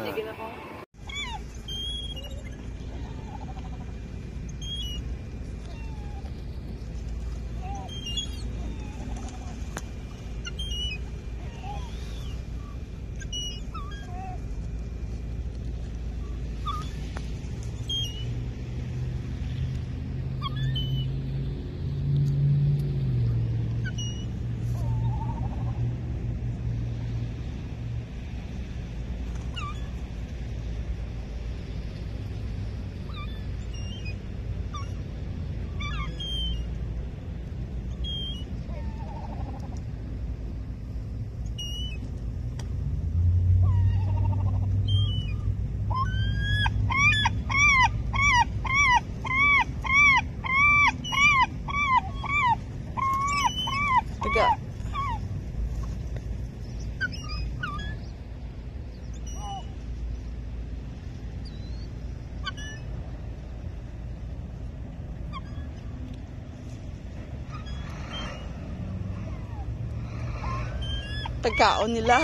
Sige na po. Taga. Tagaon nila.